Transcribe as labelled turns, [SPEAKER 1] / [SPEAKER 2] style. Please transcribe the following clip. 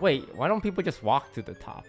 [SPEAKER 1] Wait, why don't people just walk to the top?